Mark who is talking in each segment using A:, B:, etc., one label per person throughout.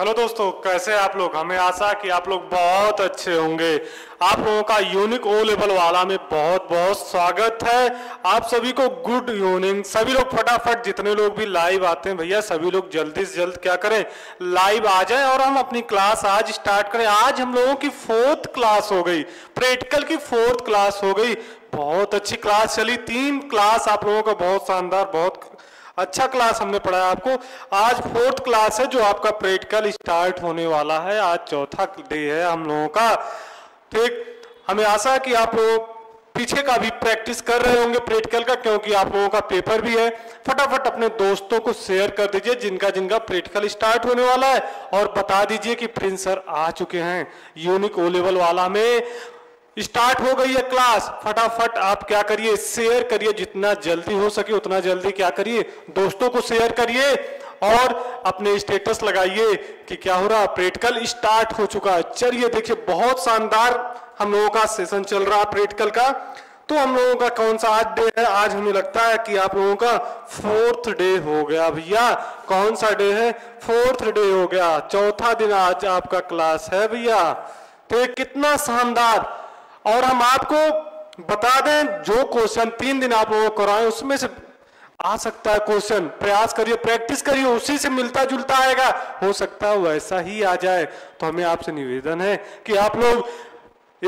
A: Hello दोस्तों, कैसे आप लोग? हमें आशा कि आप लोग बहुत अच्छे होंगे। आप लोगों का यूनिक ओ लेवल वाला में बहुत बहुत स्वागत है। आप सभी को गुड इवनिंग सभी लोग फटाफट, जितने लोग भी लाइव आते हैं, भैया, सभी लोग जल्दी से जल्द क्या करें? लाइव आ जाएँ और हम अपनी क्लास आज स्टार्ट करें। आज हम लोगों की फोर्थ क्लास हो गई। प्रैक्टिकल की फोर्थ क्लास हो गई। बहुत अच्छी क्लास चली। तीन क्लास आप लोगों का बहुत शानदार, बहुत अच्छा क्लास हमने पढ़ाया आपको। आज फोर्थ क्लास है जो आपका प्रैक्टिकल स्टार्ट होने वाला है। आज चौथा डे है हम लोगों का। ठीक हमें आशा है कि आप लोग पीछे का भी प्रैक्टिस कर रहे होंगे प्रैक्टिकल का, क्योंकि आप लोगों का पेपर भी है। फटाफट अपने दोस्तों को शेयर कर दीजिए, जिनका जिनका प्रैक्टिकल स्टार्ट होने वाला है। और बता दीजिए कि प्रिंस सर आ चुके हैं। यूनिक ओ लेवल वाला में। स्टार्ट हो गई है क्लास। फटाफट आप क्या करिए शेयर करिए, जितना जल्दी हो सके उतना जल्दी क्या करिए, दोस्तों को शेयर करिए और अपने स्टेटस लगाइए कि क्या हो रहा प्रैक्टिकल स्टार्ट हो चुका है। चलिए देखिए, बहुत शानदार हम लोगों का सेशन चल रहा है प्रैक्टिकल का। तो हम लोगों का कौन सा आज डे है? आज हमें लगता है कि आप लोगों का फोर्थ डे हो गया भैया। कौन सा डे है? फोर्थ डे हो गया। चौथा दिन आज आपका क्लास है भैया। तो ये कितना शानदार और हम आपको बता दें, जो क्वेश्चन तीन दिन आप लोगों कराए, उसमें से आ सकता है क्वेश्चन प्रयास करिए प्रैक्टिस करिए, उसी से मिलता जुलता आएगा। हो सकता है वैसा ही आ जाए। तो हमें आपसे निवेदन है कि आप लोग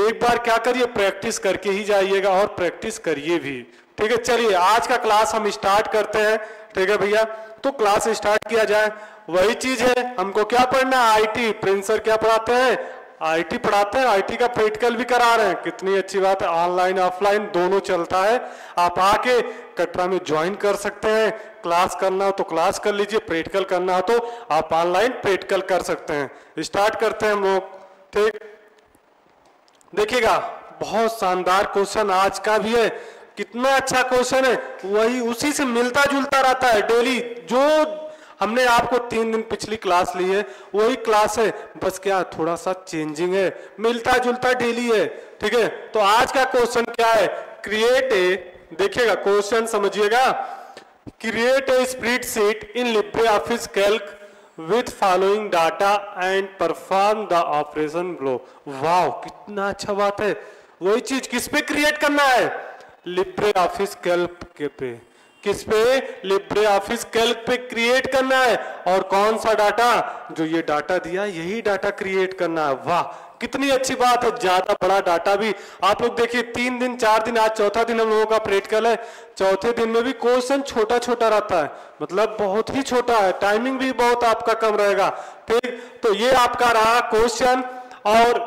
A: एक बार क्या करिए प्रैक्टिस करके ही जाइएगा और प्रैक्टिस करिए भी। ठीक है, चलिए, आज का क्लास हम स्टार्ट करते हैं। ठीक है भैया? तो क्लास स्टार्ट किया जाए। वही चीज़ है, हमको क्या पढ़ना है? आईटी प्रिंसर क्या पढ़ाते हैं? आईटी पढ़ाते हैं, आईटी का प्रैक्टिकल भी करा रहे हैं। कितनी अच्छी बात है, ऑनलाइन, ऑफलाइन, दोनों चलता है। आप आके कटरा में ज्वाइन कर सकते हैं। क्लास करना हो तो क्लास कर लीजिए, प्रैक्टिकल करना हो तो आप ऑनलाइन प्रैक्टिकल कर सकते हैं। स्टार्ट करते हैं हम लोग, ठीक? देखिएगा, बहुत शानदार क्वेश्चन आज का भी है। कितना अच्छा क्वेश्चन है, वही उसी से मिलता जुलता रहता है, डेली, जो हमने आपको तीन दिन पिछली क्लास ली है, वही क्लास है, बस क्या थोड़ा सा चेंजिंग है मिलता जुलता डेली है, ठीक है? तो आज का क्वेश्चन क्या है? क्रिएट ए देखिएगा क्वेश्चन समझिएगा। Create a spreadsheet in LibreOffice Calc with following data and perform the operation below वाह कितना अच्छा बात है। वही चीज़ किस पे क्रिएट करना है? लिब्रे ऑफ़िस कैल्प के पे। किस पे? लिब्रे ऑफ़िस कैल्क पे क्रिएट करना है। और कौन सा डाटा? जो ये डाटा दिया, यही डाटा क्रिएट करना है। वाह, कितनी अच्छी बात है। ज़्यादा बड़ा डाटा भी। आप लोग देखिए, तीन दिन, चार दिन, आज चौथा दिन हम लोगों का प्रैक्टिकल है। चौथे दिन में भी क्वेश्चन छोटा छोटा रहता है। मतलब बहुत ही छोटा है। टाइमिंग भी बहुत आपका कम रहेगा। ठीक तो ये आपका रहा क्वेश्चन और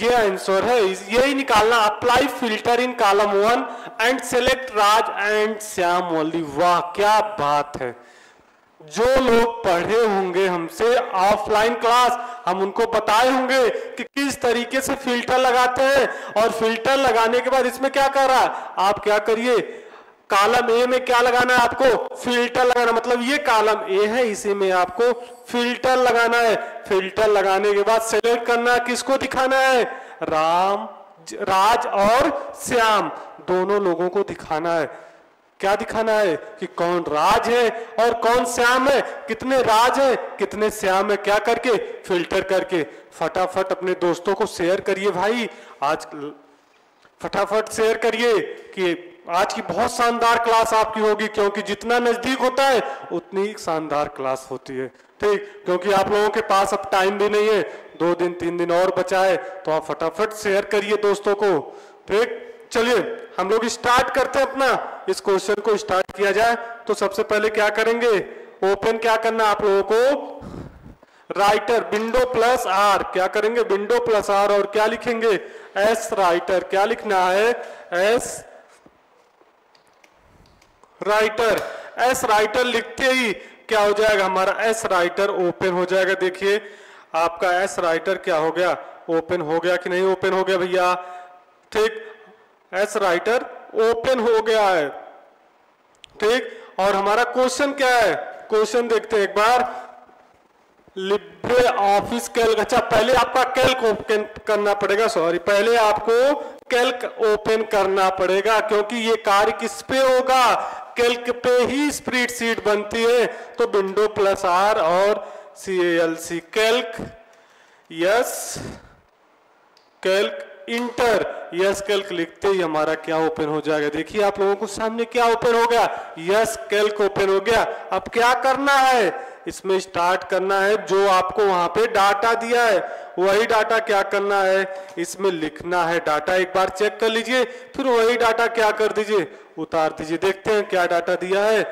A: ये आंसर है। यही निकालना। Apply filter in column one and select Raj and Shyam only वाह, क्या बात है। जो लोग पढ़े होंगे हमसे ऑफलाइन क्लास हम उनको बताए होंगे कि किस तरीके से फ़िल्टर लगाते हैं। और फ़िल्टर लगाने के बाद इसमें क्या कर रहा है? आप क्या करिए? कॉलम ए में क्या लगाना है आपको? फ़िल्टर लगाना। मतलब ये कालम ए है, इसी में आपको फ़िल्टर लगाना है। फ़िल्टर लगाने के बाद सेलेक्ट करना किसको दिखाना है? राम, राज और श्याम। दोनों लोगों को दिखाना है। क्या दिखाना है? कि कौन राज है और कौन श्याम है। कितने राज है, कितने श्याम है। क्या करके? फ़िल्टर करके। फटाफट अपने दोस्तों को शेयर करिए भाई। आज फटाफट शेयर करिए कि आज की बहुत शानदार क्लास आपकी होगी, क्योंकि जितना नज़दीक होता है, उतनी शानदार क्लास होती है। ठीक? क्योंकि आप लोगों के पास अब टाइम भी नहीं है, दो दिन, तीन दिन और बचा है तो आप फटाफट शेयर करिए दोस्तों को। ठीक? चलिए, हम लोग स्टार्ट करते हैं अपना। इस क्वेश्चन को स्टार्ट किया जाए तो सबसे पहले क्या करेंगे? ओपन क्या करना आप लोगों को? राइटर विंडो प्लस आर क्या करेंगे? विंडो प्लस आर और क्या लिखेंगे? एस राइटर क्या लिखना है? एस राइटर एस राइटर लिखते ही क्या हो जाएगा? हमारा एस राइटर ओपन हो जाएगा। देखिए, आपका एस राइटर क्या हो गया? ओपन हो गया कि नहीं ओपन हो गया भैया? ठीक एस राइटर ओपन हो गया है। ठीक, और हमारा क्वेश्चन क्या है? क्वेश्चन देखते हैं एक बार। लिब्रे ऑफ़िस कैल्क अच्छा पहले आपका कैल्क ओपन करना पड़ेगा। सॉरी पहले आपको कैल्क ओपन करना पड़ेगा, क्योंकि ये कार्य किस पे होगा? कैल्क पे ही स्प्रीड सीट बनती है। तो विंडो प्लस आर और C L C calc yes calc enter. Yes calc लिखते ही हमारा क्या ओपन हो जाएगा? देखिए आप लोगों को सामने क्या ओपन हो गया? यस कैल्क ओपन हो गया। अब क्या करना है? इसमें स्टार्ट करना है जो आपको वहाँ पे डाटा दिया है। वही डाटा क्या करना है? इसमें लिखना है डाटा एक बार चेक कर लीजिए, फिर वही डाटा क्या कर दीजिए? उतार दीजिए। देखते हैं क्या डाटा दिया है।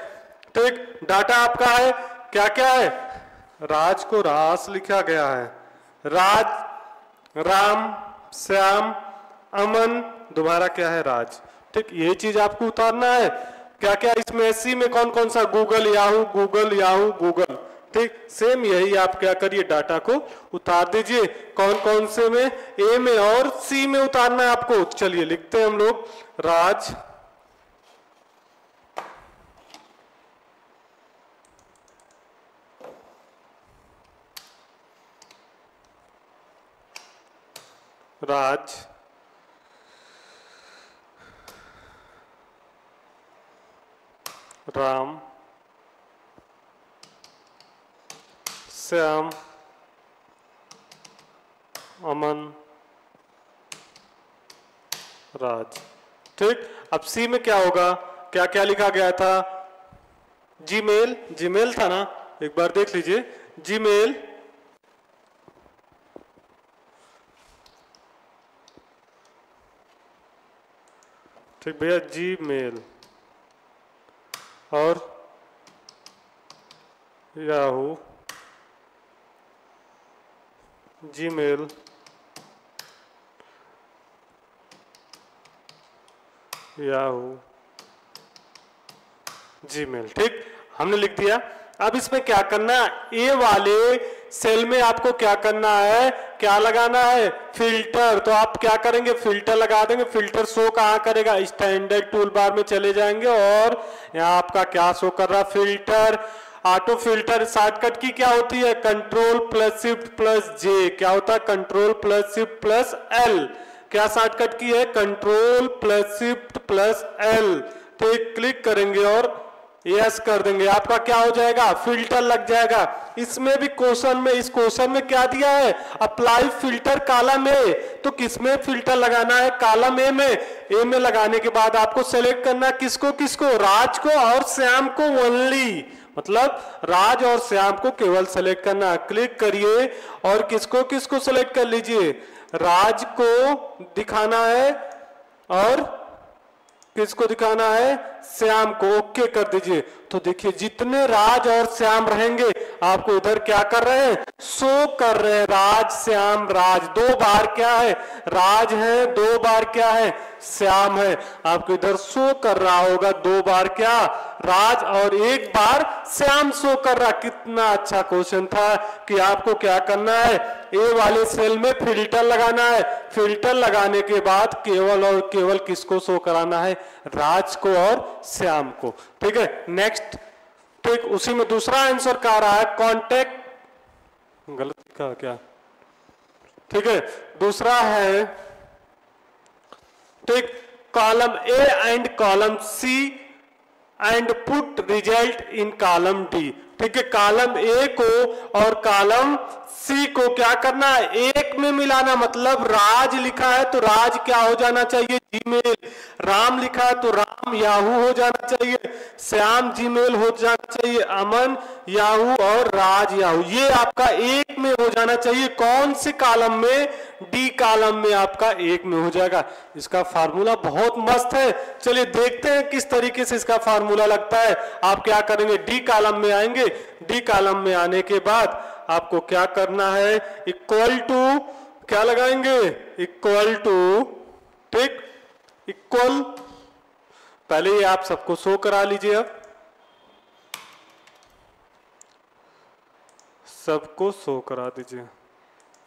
A: ठीक डाटा आपका है। क्या क्या है? राज को रास लिखा गया है। राज, राम श्याम, अमन दोबारा क्या है राज? ठीक ये चीज़ आपको उतारना है? क्या क्या इसमें एसी में कौन कौन सा Google Yahoo Google Yahoo Google ठीक सेम यही आप क्या करिए डाटा को उतार दीजिए। कौन कौन से में ए में और सी में उतारना है आपको? चलिए लिखते हैं हम लोग। राज राज। राम। श्याम। अमन। राज। ठीक, अब सी में क्या होगा? क्या क्या लिखा गया था? जीमेल जीमेल था ना? एक बार देख लीजिए। जीमेल ठीक भैया, जी मेल। और Yahoo. G mail. Yahoo. G mail, ठीक। हमने लिख दिया। अब इसमें क्या करना है? ए वाले सेल में आपको क्या करना है? क्या लगाना है? फ़िल्टर। तो आप क्या करेंगे? फ़िल्टर लगा देंगे। फ़िल्टर शो कहाँ करेगा? स्टैंडर्ड टूल बार में चले जाएँगे और यहाँ आपका क्या शो कर रहा? फ़िल्टर। ऑटो फ़िल्टर शॉर्टकट की क्या होती है? Control plus shift plus J क्या होता है? Control plus shift plus L क्या शॉर्टकट की है? Control plus shift plus L तो एक क्लिक करेंगे और यस कर देंगे। आपका क्या हो जाएगा? फ़िल्टर लग जाएगा। इसमें भी क्वेश्चन में, इस क्वेश्चन में क्या दिया है? अप्लाई फ़िल्टर कालम ए तो किसमें फ़िल्टर लगाना है? कालम ए में। ए में लगाने के बाद आपको सेलेक्ट करना किसको किसको? राज को और श्याम को ओनली मतलब राज और श्याम को केवल सेलेक्ट करना क्लिक करिए और किसको किसको सेलेक्ट कर लीजिए? राज को दिखाना है और किसको दिखाना है? श्याम को। ओके कर दीजिए। तो देखिए, जितने राज और श्याम रहेंगे, आपको इधर क्या कर रहे हैं? सो कर रहे हैं। राज, श्याम, राज। दो बार क्या है? राज है, दो बार क्या है? श्याम है। आपको इधर सो कर रहा होगा। दो बार क्या? राज और एक बार श्याम शो कर रहा, कितना अच्छा क्वेश्चन था कि आपको क्या करना है? ए वाले सेल में फ़िल्टर लगाना है। फ़िल्टर लगाने के बाद केवल और केवल किसको शो कराना है? राज को और श्याम को। ठीक है नेक्स्ट ठीक, उसी में दूसरा आंसर क्या रहा है कॉन्टेक्ट गलत लिखा क्या? ठीक है, दूसरा है, ठीक column A and column C and put result in column D ठीक है कॉलम ए को और कॉलम सी को क्या करना है? एक में मिलाना मतलब राज लिखा है तो राज क्या हो जाना चाहिए? जीमेल राम लिखा है तो राम याहू हो जाना चाहिए। श्याम जीमेल हो जाना चाहिए। अमन याहू और राज याहू। ये आपका एक में हो जाना चाहिए। कौन से कालम में? डी कालम में आपका एक में हो जाएगा। इसका फार्मूला बहुत मस्त है। चलिए देखते हैं किस तरीके से इसका फार्मूला लगता है। आप क्या करेंगे? डी कालम में आएँगे। डी कालम में आने के बाद आपको क्या करना है? इक्वल टू क्या लगाएँगे? इक्वल टू, ठीक? इक्वल। पहले ये आप सबको शो करा लीजिए अब। सबको शो करा दीजिए।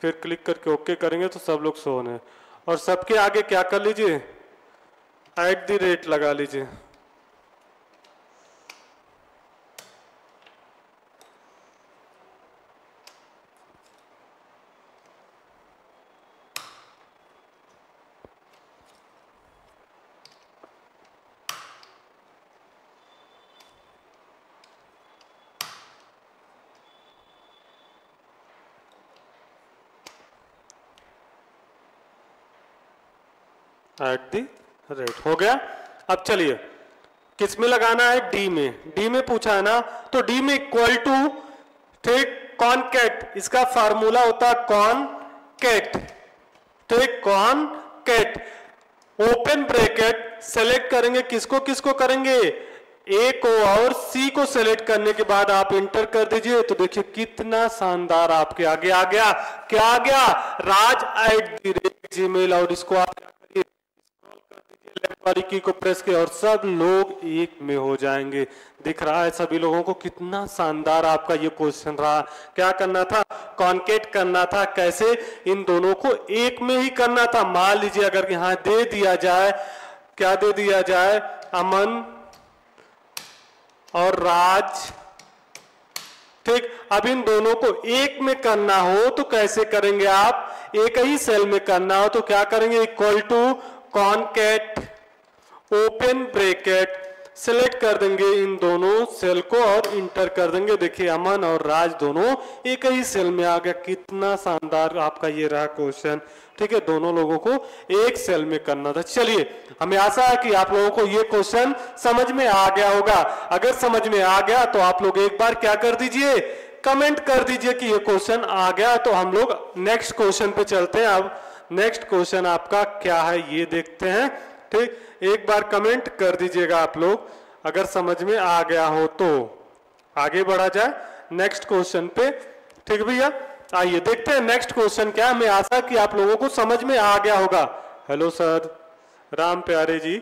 A: फिर क्लिक करके ओके करेंगे तो सब लोग शो होने। और सबके आगे क्या कर लीजिए? एट दी रेट लगा लीजिए। एट दी रेट हो गया? अब चलिए। किसमें लगाना है? डी में। डी में पूछा है ना? तो डी में इक्वल टू ठीक कॉन कैट इसका फार्मूला होता है कॉन कैट ठीक concat open bracket select करेंगे। किसको किसको करेंगे? ए को और सी को सेलेक्ट करने के बाद आप इंटर कर दीजिए। तो देखिए कितना शानदार आपके आगे आ गया। क्या आ गया? Raj at the rate G mail और इसको आप वाली की प्रेस के और सब लोग एक में हो जाएँगे। दिख रहा है सभी लोगों को कितना शानदार आपका ये क्वेश्चन रहा। क्या करना था? कॉन्केट करना था। कैसे? इन दोनों को एक में ही करना था। मान लीजिए अगर यहाँ दे दिया जाए, क्या दे दिया जाए? अमन और राज। ठीक, अब इन दोनों को एक में करना हो तो कैसे करेंगे आप? एक ही सेल में करना हो तो क्या करेंगे? Equal to concat open bracket select कर देंगे इन दोनों सेल को और इंटर कर देंगे। देखिए, अमन और राज दोनों एक ही सेल में आ गया कितना शानदार आपका ये रहा क्वेश्चन। ठीक है, दोनों लोगों को एक सेल में करना था। चलिए, हमें आशा है कि आप लोगों को ये क्वेश्चन समझ में आ गया होगा। अगर समझ में आ गया तो आप लोग एक बार क्या कर दीजिए, कमेंट कर दीजिए कि ये क्वेश्चन आ गया। तो हम लोग नेक्स्ट क्वेश्चन पे चलते हैं। अब नेक्स्ट क्वेश्चन आपका क्या है, ये देखते हैं। ठीक एक बार कमेंट कर दीजिएगा आप लोग। अगर समझ में आ गया हो तो। आगे बढ़ा जाए नेक्स्ट क्वेश्चन पे। ठीक भैया, आइए, देखते हैं नेक्स्ट क्वेश्चन क्या है। मैं आशा कि आप लोगों को समझ में आ गया होगा। हेलो सर राम प्यारे जी।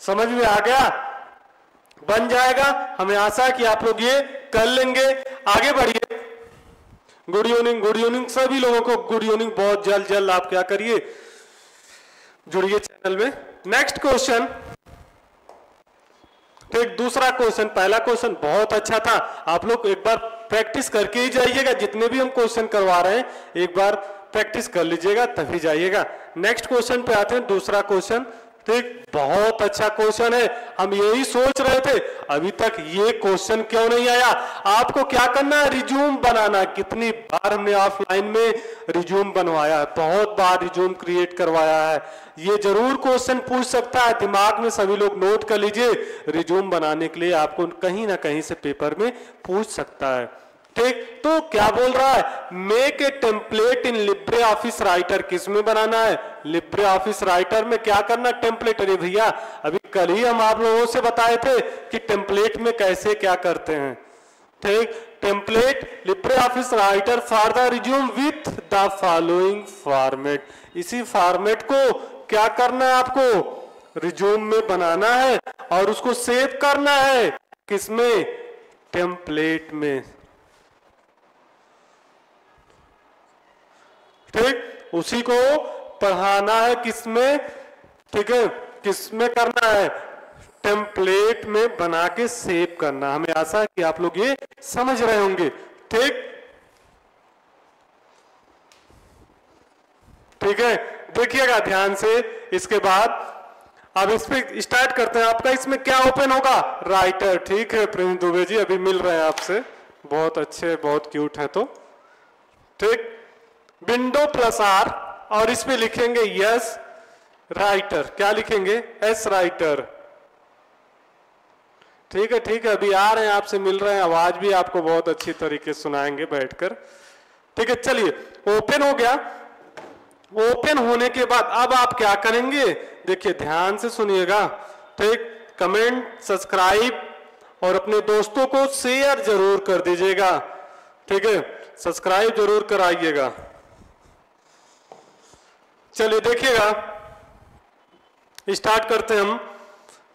A: समझ में आ गया? बन जाएगा। हमें आशा है कि आप लोग ये कर लेंगे। आगे बढ़िए। गुड इवनिंग गुड इवनिंग सभी लोगों को गुड इवनिंग बहुत जल्द जल्द आप क्या करिए? जुड़िए चैनल में। नेक्स्ट क्वेश्चन तो एक दूसरा क्वेश्चन पहला क्वेश्चन बहुत अच्छा था. आप लोग एक बार प्रैक्टिस करके ही जाइएगा. जितने भी हम क्वेश्चन करवा रहे हैं, एक बार प्रैक्टिस कर लीजिएगा, तभी जाइएगा. नेक्स्ट क्वेश्चन पे आते हैं. दूसरा क्वेश्चन तो बहुत अच्छा क्वेश्चन है। हम यही सोच रहे थे, अभी तक ये क्वेश्चन क्यों नहीं आया? आपको क्या करना है? रिज्यूम बनाना। कितनी बार हमने ऑफलाइन में रिज्यूम बनवाया है। बहुत बार रिज्यूम क्रिएट करवाया है। ये ज़रूर क्वेश्चन पूछ सकता है। दिमाग में सभी लोग नोट कर लीजिए। रिज्यूम बनाने के लिए आपको कहीं ना कहीं से पेपर में पूछ सकता है। ठीक? तो क्या बोल रहा है? Make a template in LibreOffice Writer किसमें बनाना है? लिब्रे ऑफ़िस राइटर में क्या करना टेम्पलेट अरे भैया, अभी कल ही हम आप लोगों से बताए थे कि टेम्पलेट में कैसे क्या करते हैं। ठीक? Template LibreOffice Writer for the resume with the following format इसी फॉर्मेट को क्या करना है आपको? रिज्यूम में बनाना है और उसको सेव करना है। किसमें टेम्पलेट में। ठीक उसी को पढ़ाना है किसमें? ठीक है, किसमें करना है? टेम्पलेट में बना के सेव करना। हमें आशा है कि आप लोग ये समझ रहे होंगे। ठीक? ठीक है, देखिएगा ध्यान से इसके बाद। अब इस पे स्टार्ट करते हैं। आपका इसमें क्या ओपन होगा? राइटर ठीक है प्रिंस दुबे जी, अभी मिल रहे हैं आपसे। बहुत अच्छे, बहुत क्यूट है तो। ठीक? विंडो प्लस आर और इस पे लिखेंगे यस राइटर क्या लिखेंगे? एस राइटर ठीक है ठीक है, अभी आ रहे हैं, आपसे मिल रहे हैं, आवाज़ भी आपको बहुत अच्छी तरीके सुनाएँगे बैठकर। ठीक है, चलिए ओपन हो गया। ओपन होने के बाद अब आप क्या करेंगे? देखिए, ध्यान से सुनिएगा। ठीक कमेंट सब्सक्राइब और अपने दोस्तों को शेयर ज़रूर कर दीजिएगा। ठीक है सब्सक्राइब ज़रूर कराइएगा। चलिए देखिएगा। स्टार्ट करते हम।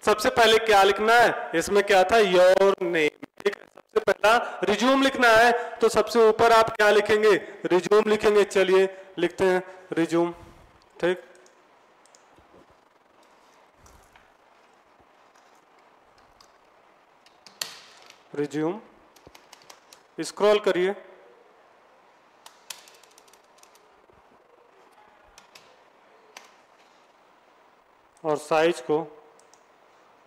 A: सबसे पहले क्या लिखना है? इसमें क्या था? योर नेम ठीक है, सबसे पहला रिज्यूम लिखना है तो सबसे ऊपर आप क्या लिखेंगे? रिज्यूम लिखेंगे। चलिए लिखते हैं रिज्यूम ठीक। रिज्यूम स्क्रॉल करिए। और साइज़ को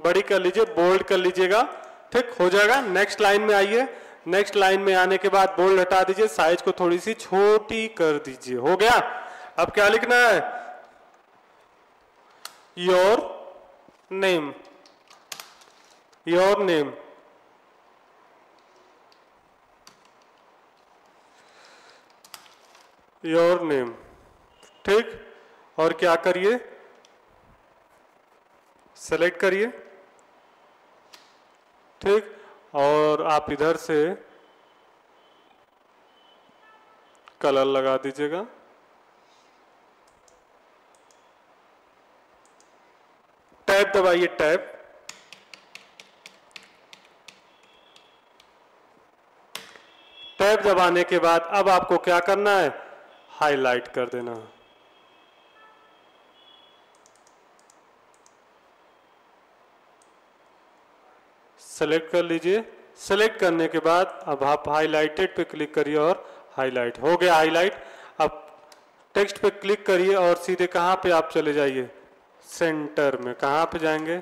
A: बड़ी कर लीजिए बोल्ड कर लीजिएगा, ठीक, हो जाएगा। नेक्स्ट लाइन में आइए। नेक्स्ट लाइन में आने के बाद बोल्ड हटा दीजिए साइज़ को थोड़ी सी छोटी कर दीजिए। हो गया? अब क्या लिखना है? Your name your name your name ठीक? और क्या करिए? सेलेक्ट करिए। ठीक? और आप इधर से कलर लगा दीजिएगा। टैब दबाइए, टैब। टैब दबाने के बाद अब आपको क्या करना है? हाईलाइट कर देना। सेलेक्ट कर लीजिए। सेलेक्ट करने के बाद अब आप हाईलाइटेड पे क्लिक करिए और हाईलाइट हो गया हाईलाइट अब टेक्स्ट पे क्लिक करिए और सीधे कहाँ पे आप चले जाइए? सेंटर में। कहाँ पे जाएँगे?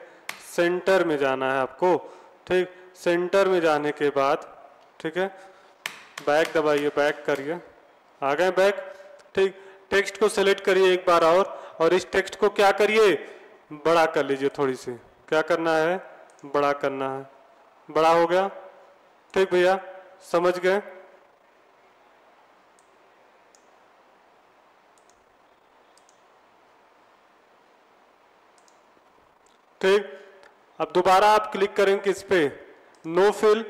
A: सेंटर में जाना है आपको। ठीक? सेंटर में जाने के बाद, ठीक है? बैक दबाइए बैक करिए। आ गए बैक ठीक? टेक्स्ट को सेलेक्ट करिए एक बार और। और इस टेक्स्ट को क्या करिए? बड़ा कर लीजिए थोड़ी सी। क्या करना है? बड़ा करना है। बड़ा हो गया। ठीक भैया, समझ गए। ठीक, अब दोबारा आप क्लिक करेंगे इस पे। नो फिल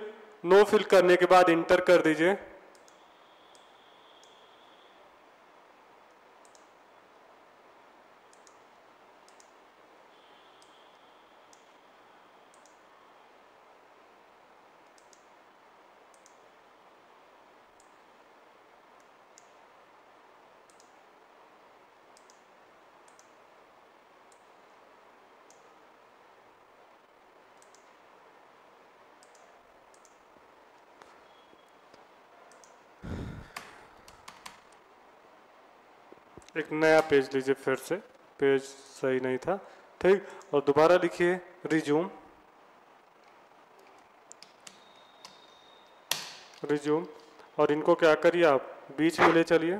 A: नो फिल करने के बाद इंटर कर दीजिए। नया पेज लीजिए फिर से। पेज सही नहीं था। ठीक, और दोबारा लिखिए रिज्यूम रिज्यूम और इनको क्या करिए आप? बीच में ले चलिए।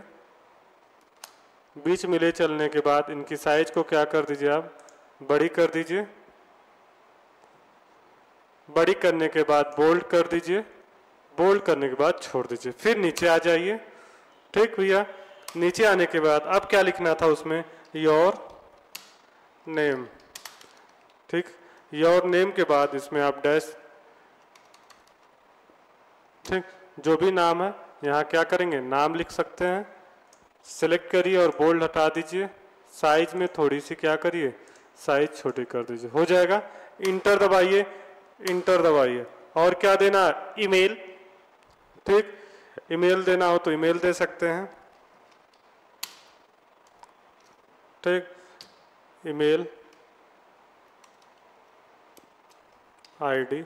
A: बीच में ले चलने के बाद इनकी साइज़ को क्या कर दीजिए आप? बड़ी कर दीजिए। बड़ी करने के बाद बोल्ड कर दीजिए। बोल्ड करने के बाद छोड़ दीजिए। फिर नीचे आ जाइए। ठीक भैया नीचे आने के बाद अब क्या लिखना था उसमें? योर नेम ठीक? योर नेम के बाद इसमें आप डैश ठीक? जो भी नाम है, यहाँ क्या करेंगे? नाम लिख सकते हैं। सेलेक्ट करिए और बोल्ड हटा दीजिए। साइज़ में थोड़ी सी क्या करिए? साइज़ छोटी कर दीजिए। हो जाएगा? इंटर दबाइए। इंटर दबाइए। और क्या देना ईमेल ठीक? ईमेल देना हो तो ईमेल दे सकते हैं। ठीक ईमेल आईडी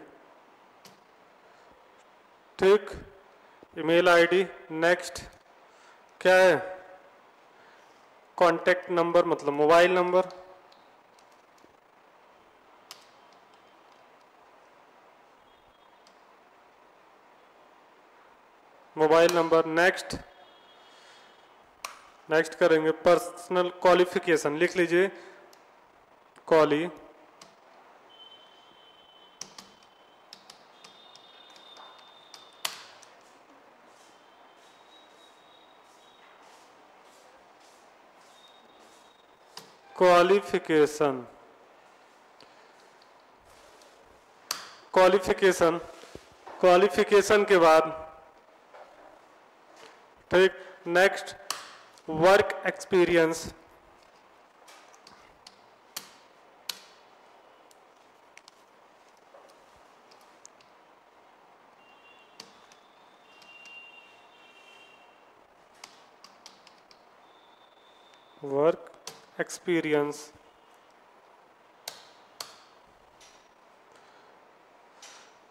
A: ठीक ईमेल आईडी नेक्स्ट क्या है? कॉन्टेक्ट नंबर मतलब mobile number mobile number next next करेंगे पर्सनल क्वालिफिकेशन लिख लीजिए। क्वाली क्वालिफिकेशन क्वालिफिकेशन क्वालिफिकेशन के बाद ठीक next work experience work experience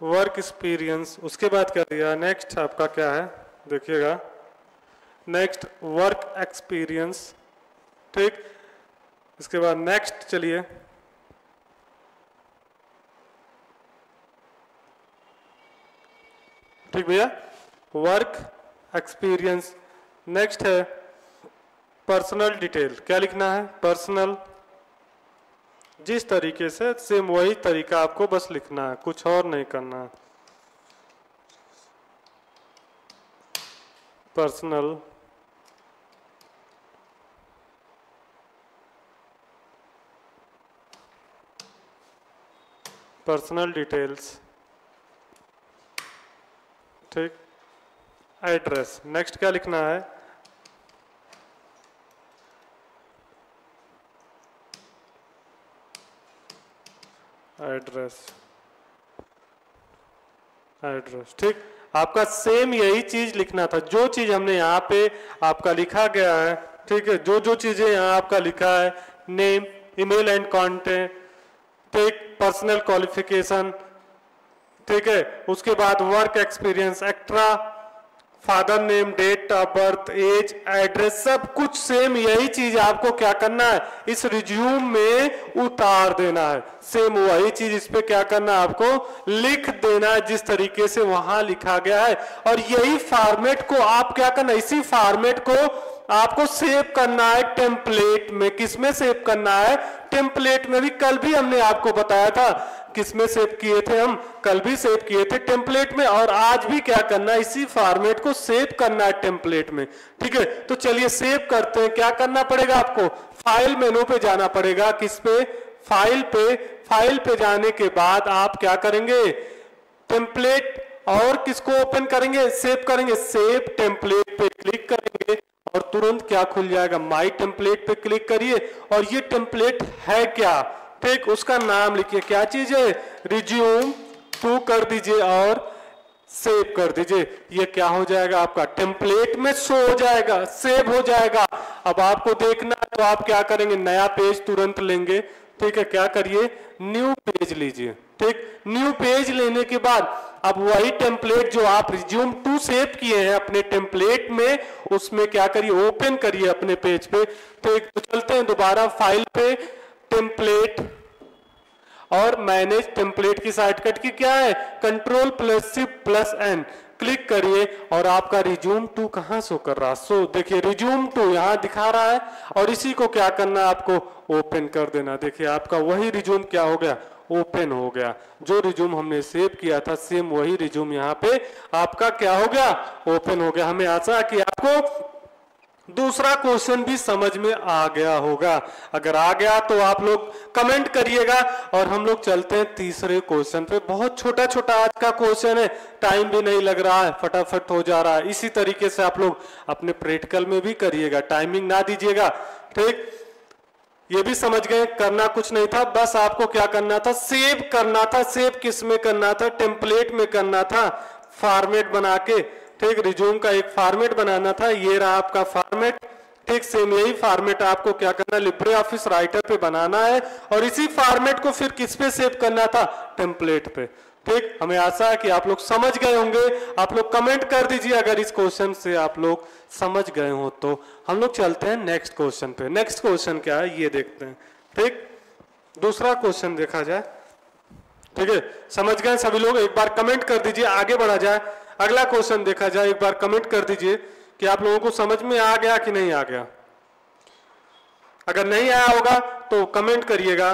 A: work experience उसके बाद क्या दिया? नेक्स्ट आपका क्या है? देखिएगा। नेक्स्ट वर्क एक्सपीरियंस ठीक? इसके बाद नेक्स्ट चलिए। ठीक भैया? वर्क एक्सपीरियंस नेक्स्ट है पर्सनल डिटेल क्या लिखना है? पर्सनल जिस तरीके से सेम वही तरीका आपको बस लिखना है, कुछ और नहीं करना है। पर्सनल पर्सनल डिटेल्स ठीक? एड्रेस नेक्स्ट क्या लिखना है? एड्रेस एड्रेस ठीक? आपका सेम यही चीज़ लिखना था। जो चीज़ हमने यहाँ पे आपका लिखा गया है, ठीक है? जो जो चीज़ें यहाँ आपका लिखा है नेम ईमेल एंड कॉन्टेंट ठीक पर्सनल क्वालिफिकेशन ठीक है? उसके बाद work experience extra father name date of birth age address सब कुछ सेम यही चीज़ आपको क्या करना है? इस रिज्यूम में उतार देना है। सेम वही चीज़ इस पे क्या करना है आपको? लिख देना है, जिस तरीके से वहाँ लिखा गया है। और यही फॉर्मेट को आप क्या करना इसी फॉर्मेट को आपको सेव करना है टेम्पलेट में। किसमें सेव करना है? टेम्पलेट में भी कल भी हमने आपको बताया था। किसमें सेव किए थे हम? कल भी सेव किए थे टेम्पलेट में। और आज भी क्या करना है? इसी फॉर्मेट को सेव करना है टेम्पलेट में। ठीक है? तो चलिए सेव करते हैं। क्या करना पड़ेगा आपको? फ़ाइल मेनू पे जाना पड़ेगा। किस पे? फ़ाइल पे। फ़ाइल पे जाने के बाद आप क्या करेंगे? टेम्पलेट और किसको ओपन करेंगे? सेव करेंगे। सेव टेम्पलेट पे क्लिक करेंगे। और तुरंत क्या खुल जाएगा? माई टेम्पलेट पे क्लिक करिए और ये टेम्पलेट है क्या? ठीक, उसका नाम लिखिए। क्या चीज़ है? रिज्यूम टू कर दीजिए और सेव कर दीजिए। ये क्या हो जाएगा? आपका टेम्पलेट में शो हो जाएगा सेव हो जाएगा। अब आपको देखना है तो आप क्या करेंगे? नया पेज तुरंत लेंगे। ठीक है, क्या करिए? न्यू पेज लीजिए। ठीक न्यू पेज लेने के बाद अब वही टेम्पलेट जो आप रिज्यूम टू सेव किए हैं अपने टेम्पलेट में, उसमें क्या करिए ओपन करिए अपने पेज पे। तो एक तो चलते हैं दोबारा फ़ाइल पे टेम्पलेट और मैनेज टेम्पलेट की शॉर्टकट की क्या है? Control plus shift plus N click करिए और आपका रिज्यूम टू कहाँ शो कर रहा सो देखिए रिज्यूम टू यहाँ दिखा रहा है और इसी को क्या करना है आपको ओपन कर देना। देखिए, आपका वही रिज्यूम क्या हो गया? ओपन हो गया। जो रिज्यूम हमने सेव किया था सेम वही रिज्यूम यहाँ पे आपका क्या हो गया? ओपन हो गया। हमें आशा कि आपको दूसरा क्वेश्चन भी समझ में आ गया होगा। अगर आ गया तो आप लोग कमेंट करिएगा और हम लोग चलते हैं तीसरे क्वेश्चन पे। बहुत छोटा छोटा आज का क्वेश्चन है। टाइम भी नहीं लग रहा है। फटाफट हो जा रहा है। इसी तरीके से आप लोग अपने प्रैक्टिकल में भी करिएगा। टाइमिंग ना दीजिएगा। ठीक? ये भी समझ गए, करना कुछ नहीं था, बस आपको क्या करना था? सेव करना था, सेव किसमें करना था? टेम्पलेट में करना था, फॉर्मेट बना के। ठीक, रिज्यूम का एक फॉर्मेट बनाना था, ये रहा आपका फॉर्मेट। ठीक, सेम यही फॉर्मेट आपको क्या करना लिब्रे ऑफ़िस राइटर पे बनाना है, और इसी फॉर्मेट को फिर किस पे सेव करना था? टेम्पलेट पे। ठीक? हमें आशा है कि आप लोग समझ गए होंगे। आप लोग कमेंट कर दीजिए अगर इस क्वेश्चन से आप लोग समझ गए हो तो। हम लोग चलते हैं नेक्स्ट क्वेश्चन पे। नेक्स्ट क्वेश्चन क्या है? ये देखते हैं। ठीक? दूसरा क्वेश्चन देखा जाए। ठीक है? समझ गए सभी लोग? एक बार कमेंट कर दीजिए, आगे बढ़ा जाए। अगला क्वेश्चन देखा जाए। एक बार कमेंट कर दीजिए कि आप लोगों को समझ में आ गया कि नहीं आ गया। अगर नहीं आया होगा तो कमेंट करिएगा।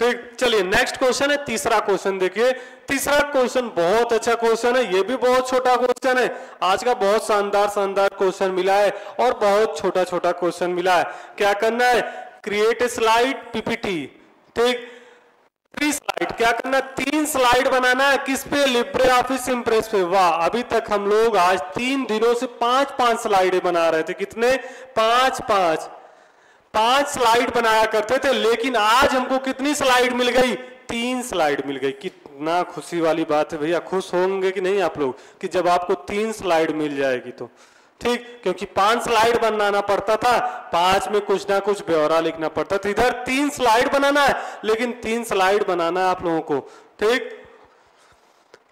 A: ठीक चलिए नेक्स्ट क्वेश्चन है, तीसरा क्वेश्चन देखिए। तीसरा क्वेश्चन बहुत अच्छा क्वेश्चन है, ये भी बहुत छोटा क्वेश्चन है। आज का बहुत शानदार शानदार क्वेश्चन मिला है और बहुत छोटा छोटा क्वेश्चन मिला है। क्या करना है? क्रिएट स्लाइड पीपीटी ठीक? थ्री स्लाइड क्या करना तीन स्लाइड बनाना है। किस पे? लिब्रे ऑफ़िस इंप्रेस पे। वाह, अभी तक हम लोग आज तीन दिनों से पाँच पाँच स्लाइडें बना रहे थे। कितने? पाँच पाँच पाँच स्लाइड बनाया करते थे, लेकिन आज हमको कितनी स्लाइड मिल गई? तीन स्लाइड मिल गई। कितना खुशी वाली बात है भैया। खुश होंगे कि नहीं आप लोग? कि जब आपको तीन स्लाइड मिल जाएगी तो। ठीक? क्योंकि पाँच स्लाइड बनाना पड़ता था, पाँच में कुछ ना कुछ ब्यौरा लिखना पड़ता था। इधर तीन स्लाइड बनाना है, लेकिन तीन स्लाइड बनाना है आप लोगों को। ठीक?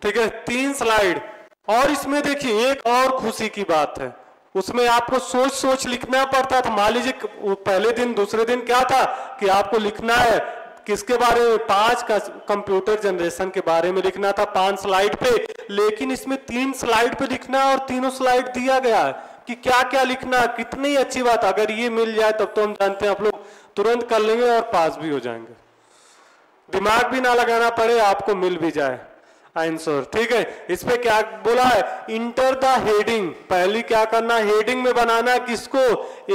A: ठीक है? तीन स्लाइड। और इसमें देखिए, एक और खुशी की बात है। उसमें आपको सोच सोच लिखना पड़ता था। मान लीजिए पहले दिन, दूसरे दिन क्या था कि आपको लिखना है किसके बारे में, पाँच का कंप्यूटर जनरेशन के बारे में लिखना था, पाँच स्लाइड पे। लेकिन इसमें तीन स्लाइड पे लिखना और तीनों स्लाइड दिया गया है कि क्या क्या लिखना कितनी अच्छी बात। अगर ये मिल जाए, तब तो हम जानते हैं आप लोग तुरंत कर लेंगे और पास भी हो जाएँगे। दिमाग भी ना लगाना पड़े, आपको मिल भी जाए। आंसर। ठीक है, इस पे क्या बोला है? इंटर द हेडिंग पहली क्या करना हेडिंग में बनाना किसको?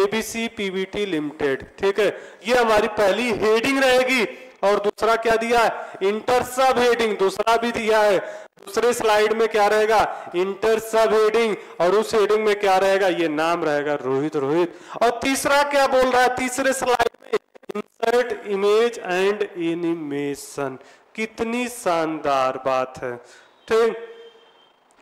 A: एबीसी पीबीटी लिमिटेड ठीक है, ये हमारी पहली हेडिंग रहेगी। और दूसरा क्या दिया है? इंटर सब हेडिंग दूसरा भी दिया है। दूसरे स्लाइड में क्या रहेगा? इंटर सब हेडिंग और उस हेडिंग में क्या रहेगा? ये नाम रहेगा रोहित रोहित। और तीसरा क्या बोल रहा है? तीसरे स्लाइड में। इंसर्ट इमेज एंड एनिमेशन कितनी शानदार बात है। ठीक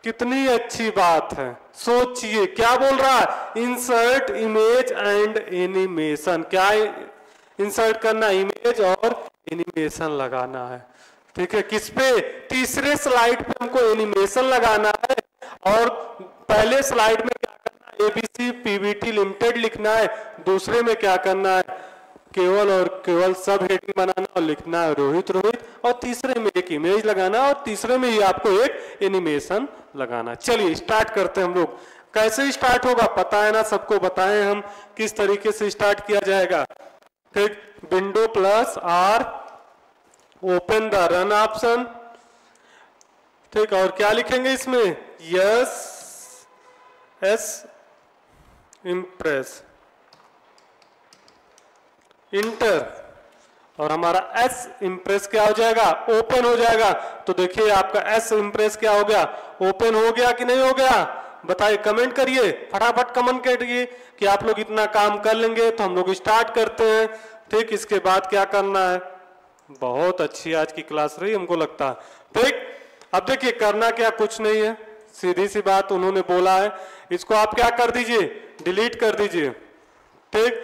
A: कितनी अच्छी बात है। सोचिए, क्या बोल रहा है? इंसर्ट इमेज एंड एनिमेशन क्या इंसर्ट करना इमेज और एनिमेशन लगाना है। ठीक है, किस पे? तीसरे स्लाइड पे हमको एनिमेशन लगाना है। और पहले स्लाइड में क्या करना है? एबीसी पीवीटी लिमिटेड लिखना है। दूसरे में क्या करना है? केवल और केवल सब हेडिंग बनाना और लिखना रोहित रोहित, और तीसरे में एक इमेज लगाना, और तीसरे में ही आपको एक एनिमेशन लगाना। चलिए स्टार्ट करते हैं हम लोग। कैसे स्टार्ट होगा? पता है ना? सबको बताएँ हम, किस तरीके से स्टार्ट किया जाएगा। ठीक? Window plus R open the run option ठीक? और क्या लिखेंगे इसमें? यस एस इम्प्रेस इंटर, और हमारा एस इंप्रेस क्या हो जाएगा? ओपन हो जाएगा। तो देखिए, आपका एस इम्प्रेस क्या हो गया? ओपन हो गया कि नहीं हो गया? बताइए कमेंट करिए। फटाफट कमेंट करिए कि आप लोग इतना काम कर लेंगे तो हम लोग स्टार्ट करते हैं। ठीक, इसके बाद क्या करना है? बहुत अच्छी आज की क्लास रही हमको लगता है। ठीक, अब देखिए, करना क्या कुछ नहीं है। सीधी सी बात उन्होंने बोला है। इसको आप क्या कर दीजिए? डिलीट कर दीजिए। ठीक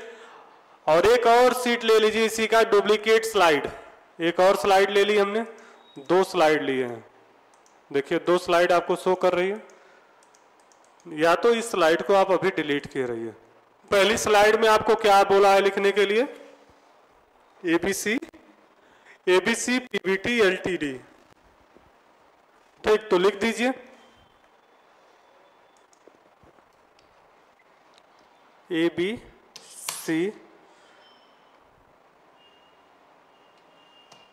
A: और एक और सीट ले लीजिए इसी का, डुप्लीकेट स्लाइड। एक और स्लाइड ले ली हमने, दो स्लाइड लिए हैं। देखिए, दो स्लाइड आपको शो कर रही है। या तो इस स्लाइड को आप अभी डिलीट किए रहिए। पहली स्लाइड में आपको क्या बोला है लिखने के लिए? एबीसी एबीसी पीबीटी एलटीडी ठीक तो लिख दीजिए। A B C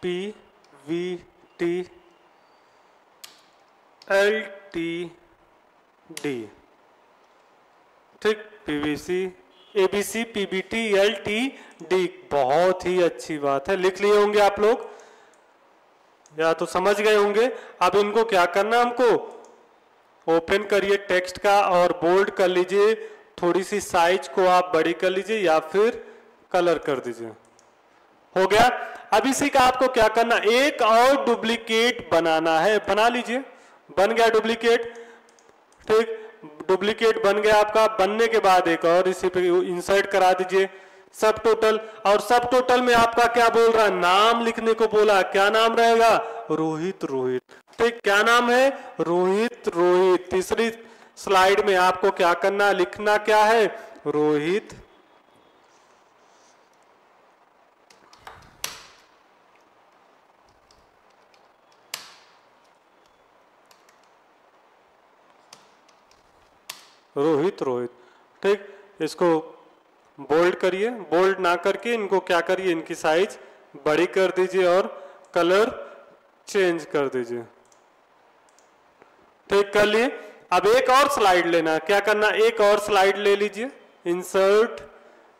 A: P V T L T D ठीक PVC ABC PBT L T D बहुत ही अच्छी बात है। लिख लिए होंगे आप लोग? या तो समझ गए होंगे? अब इनको क्या करना हमको? ओपन करिए टेक्स्ट का और बोल्ड कर लीजिए। थोड़ी सी साइज़ को आप बड़ी कर लीजिए या फिर कलर कर दीजिए। हो गया? अब इसी का आपको क्या करना, एक और डुप्लीकेट बनाना है। बना लीजिए। बन गया डुप्लीकेट। ठीक, डुप्लीकेट बन गया आपका। बनने के बाद एक और इसी पे इंसर्ट करा दीजिए। सब टोटल और सब टोटल में आपका क्या बोल रहा है? नाम लिखने को बोला। क्या नाम रहेगा? रोहित रोहित। ठीक, क्या नाम है? रोहित रोहित। तीसरी स्लाइड में आपको क्या करना, लिखना क्या है? रोहित रोहित रोहित। ठीक, इसको बोल्ड करिए बोल्ड ना करके इनको क्या करिए, इनकी साइज़ बड़ी कर दीजिए और कलर चेंज कर दीजिए। ठीक, कर लिए। अब एक और स्लाइड लेना क्या करना एक और स्लाइड ले लीजिए। इंसर्ट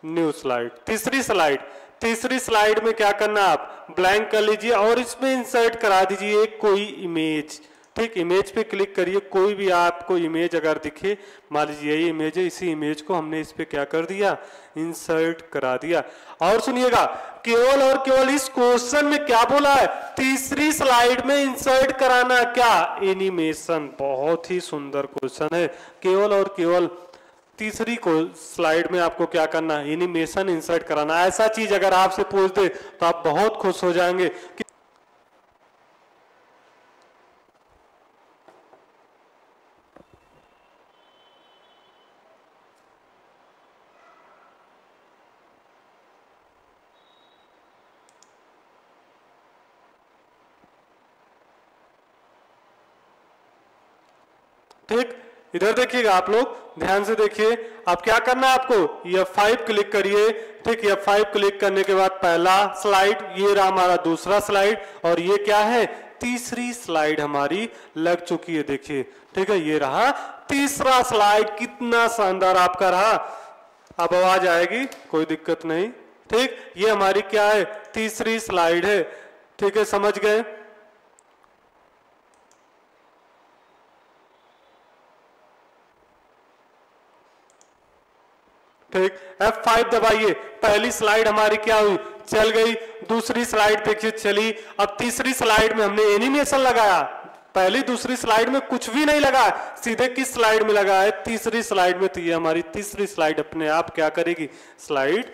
A: न्यू स्लाइड तीसरी स्लाइड तीसरी स्लाइड में क्या करना आप? ब्लैंक कर लीजिए और इसमें इंसर्ट करा दीजिए कोई इमेज ठीक इमेज पे क्लिक करिए, कोई भी आपको इमेज अगर दिखे, मान लीजिए यही इमेज है, इसी इमेज को हमने इस पे क्या कर दिया? इंसर्ट करा दिया। और सुनिएगा, केवल और केवल इस क्वेश्चन में क्या बोला है? तीसरी स्लाइड में इंसर्ट कराना क्या? एनिमेशन बहुत ही सुंदर क्वेश्चन है। केवल और केवल तीसरी को स्लाइड में आपको क्या करना है? एनिमेशन इंसर्ट कराना। ऐसा चीज़ अगर आपसे पूछ दे तो आप बहुत खुश हो जाएँगे कि ठीक? इधर देखिएगा आप लोग, ध्यान से देखिए। अब क्या करना है आपको? ये फाइव क्लिक करिए। ठीक है फाइव क्लिक करने के बाद पहला स्लाइड ये रहा हमारा दूसरा स्लाइड और ये क्या है? तीसरी स्लाइड हमारी लग चुकी है, देखिए। ठीक है, ये रहा तीसरा स्लाइड कितना शानदार आपका रहा। अब आवाज़ आएगी, कोई दिक्कत नहीं। ठीक, ये हमारी क्या है? तीसरी स्लाइड है। ठीक है, समझ गए? ठीक F5 दबाइए। पहली स्लाइड हमारी क्या हुई? चल गई। दूसरी स्लाइड देखिए, चली। अब तीसरी स्लाइड में हमने एनिमेशन लगाया। पहली, दूसरी स्लाइड में कुछ भी नहीं लगा। सीधे किस स्लाइड में लगा है? तीसरी स्लाइड में तो ये हमारी तीसरी स्लाइड अपने आप क्या करेगी? स्लाइड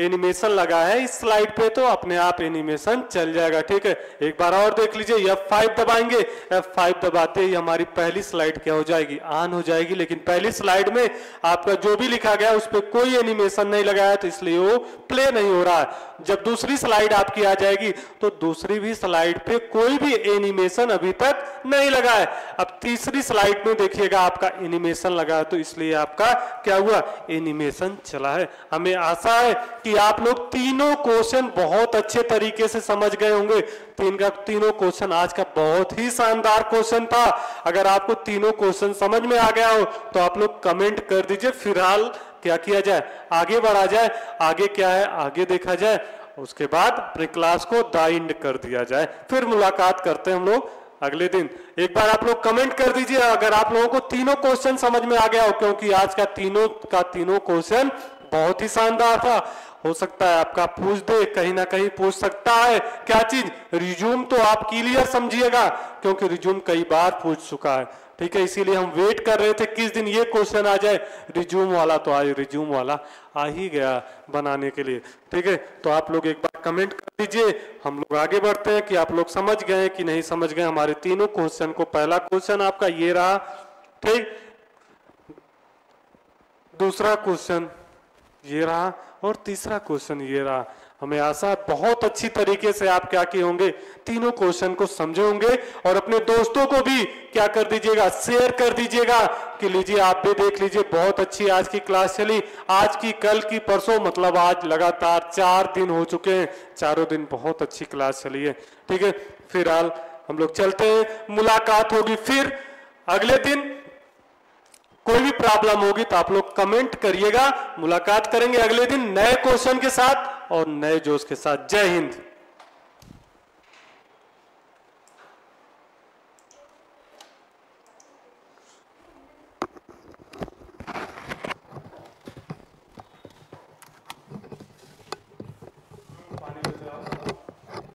A: एनिमेशन लगा है। इस स्लाइड पे तो अपने आप एनिमेशन चल जाएगा, ठीक है? एक बार और देख लीजिए F5 दबाएँगे। F5 दबाते ही हमारी पहली स्लाइड क्या हो जाएगी? ऑन हो जाएगी, लेकिन पहली स्लाइड में आपका जो भी लिखा गया, उस पर कोई एनिमेशन नहीं लगाया तो इसलिए वो प्ले नहीं हो रहा जब दूसरी स्लाइड आपकी आ जाएगी तो दूसरी भी स्लाइड पे कोई भी एनिमेशन अभी तक नहीं लगा है। अब तीसरी स्लाइड में देखिएगा, आपका एनिमेशन लगा है तो इसलिए आपका क्या हुआ? एनिमेशन चला है। हमें आशा है कि आप लोग तीनों क्वेश्चन बहुत अच्छे तरीके से समझ गए होंगे। तीन का तीनों क्वेश्चन आज का बहुत ही शानदार क्वेश्चन था। अगर आपको तीनों क्वेश्चन समझ में आ गया हो तो आप लोग कमेंट कर दीजिए। फ़िलहाल क्या किया जाए? आगे बढ़ा जाए। आगे क्या है? आगे देखा जाए। उसके बाद अपने क्लास को दाइंड कर दिया जाए। फिर मुलाकात करते हैं हम लोग अगले दिन। एक बार आप लोग कमेंट कर दीजिए अगर आप लोगों को तीनों क्वेश्चन समझ में आ गया हो, क्योंकि आज का तीनों का तीनों क्वेश्चन बहुत ही शानदार था। हो सकता है आपका पूछ दे, कहीं ना कहीं पूछ सकता है। क्या चीज़? रिज्यूम तो आप क्लियर समझिएगा, क्योंकि रिज्यूम कई बार पूछ चुका है। ठीक है, इसीलिए हम वेट कर रहे थे, किस दिन ये क्वेश्चन आ जाए। रिज्यूम वाला तो आज रिज्यूम वाला आ ही गया बनाने के लिए। ठीक है तो आप लोग एक बार कमेंट कर दीजिए। हम लोग आगे बढ़ते हैं कि आप लोग समझ गए कि नहीं समझ गए। हमारे तीनों क्वेश्चन को, पहला क्वेश्चन आपका ये रहा। ठीक, दूसरा क्वेश्चन ये रहा। और तीसरा क्वेश्चन ये रहा, हमें आशा है बहुत अच्छी तरीके से आप क्या किए होंगे, तीनों क्वेश्चन को समझे होंगे और अपने दोस्तों को भी क्या कर दीजिएगा शेयर कर दीजिएगा कि लीजिए, आप भी देख लीजिए, बहुत अच्छी आज की क्लास चली। आज की, कल की, परसों मतलब आज लगातार चार दिन हो चुके हैं, चारों दिन बहुत अच्छी क्लास चली है। ठीक है, फ़िलहाल हम लोग चलते हैं, मुलाकात होगी फिर अगले दिन। कोई भी प्रॉब्लम होगी तो आप लोग कमेंट करिएगा। मुलाकात करेंगे अगले दिन नए क्वेश्चन के साथ और नए जोश के साथ। जय हिंद।